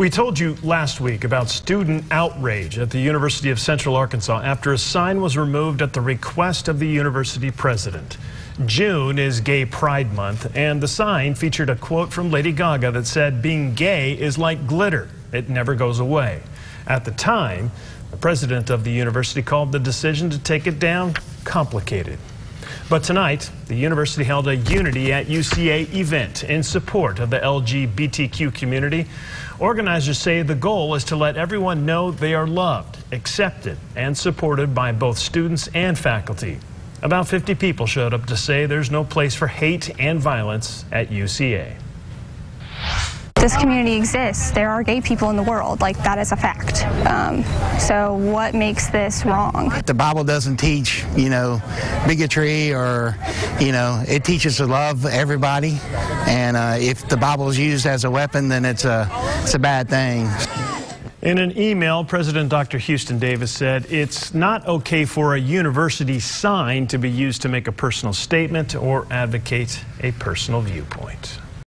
We told you last week about student outrage at the University of Central Arkansas after a sign was removed at the request of the university president. June is Gay Pride Month, and the sign featured a quote from Lady Gaga that said, Being gay is like glitter, it never goes away. At the time, the president of the university called the decision to take it down complicated. But tonight, the university held a Unity at UCA event in support of the LGBTQ community. Organizers say the goal is to let everyone know they are loved, accepted, and supported by both students and faculty. About 50 people showed up to say there's no place for hate and violence at UCA this community exists. There are gay people in the world. Like, that is a fact. Um, so, what makes this wrong? The Bible doesn't teach, you know, bigotry or, you know, it teaches to love everybody. And uh, if the Bible is used as a weapon, then it's a, it's a bad thing. In an email, President Dr. Houston Davis said it's not okay for a university sign to be used to make a personal statement or advocate a personal viewpoint.